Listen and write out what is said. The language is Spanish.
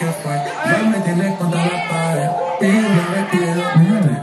No me tienes contra la pareja y no me quiero ver.